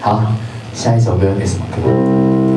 好，下一首歌是什么歌？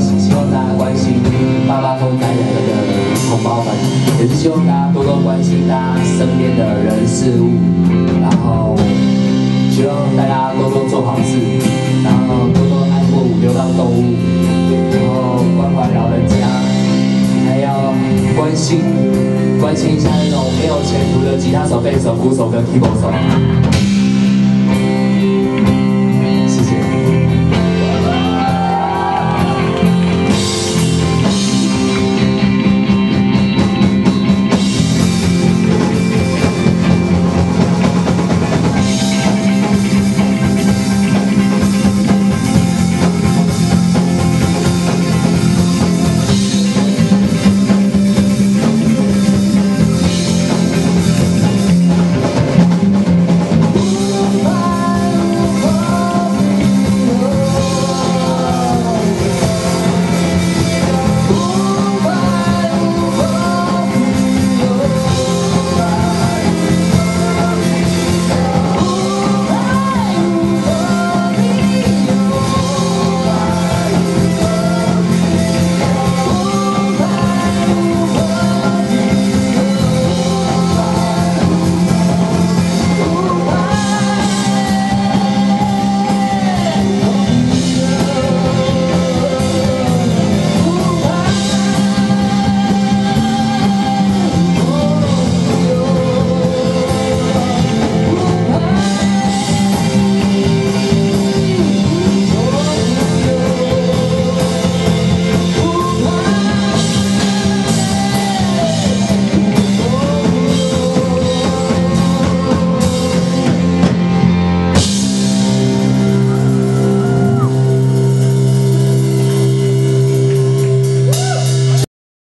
希望大家关心爸爸、公仔、儿子的同胞们，也是希望大家多多关心大家身边的人事物。然后希望大家多多做好事，然后多多爱护流浪动物，然后关怀老人家。还要关心关心一下那种没有前途的吉他手、贝手、鼓手跟提手。